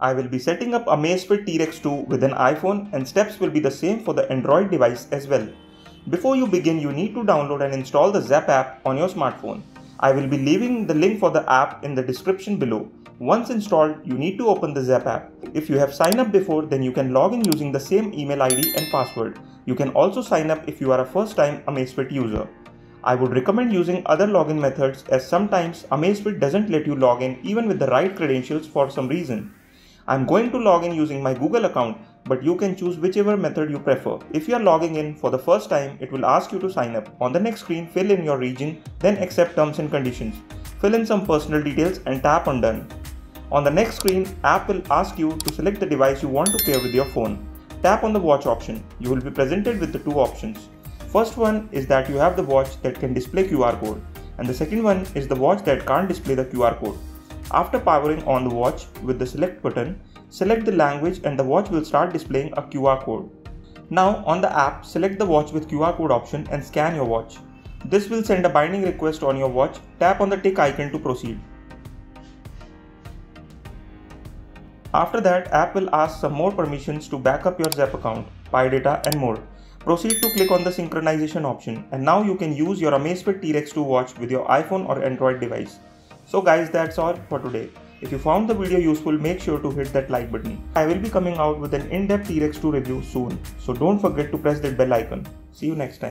I will be setting up Amazfit T-Rex 2 with an iPhone and steps will be the same for the Android device as well. Before you begin, you need to download and install the Zepp app on your smartphone. I will be leaving the link for the app in the description below. Once installed, you need to open the Zepp app. If you have signed up before, then you can log in using the same email ID and password. You can also sign up if you are a first time Amazfit user. I would recommend using other login methods as sometimes Amazfit doesn't let you log in even with the right credentials for some reason. I'm going to log in using my Google account, but you can choose whichever method you prefer. If you are logging in for the first time, it will ask you to sign up. On the next screen, fill in your region, then accept terms and conditions. Fill in some personal details and tap on done. On the next screen, app will ask you to select the device you want to pair with your phone. Tap on the watch option. You will be presented with the two options. First one is that you have the watch that can display QR code and the second one is the watch that can't display the QR code. After powering on the watch with the select button, select the language and the watch will start displaying a QR code. Now on the app, select the watch with QR code option and scan your watch. This will send a binding request on your watch, tap on the tick icon to proceed. After that, app will ask some more permissions to back up your Zepp account, PAI data and more. Proceed to click on the synchronization option and now you can use your Amazfit T-Rex 2 watch with your iPhone or Android device. So guys that's all for today. If you found the video useful make sure to hit that like button. I will be coming out with an in-depth T-Rex 2 review soon so don't forget to press that bell icon. See you next time.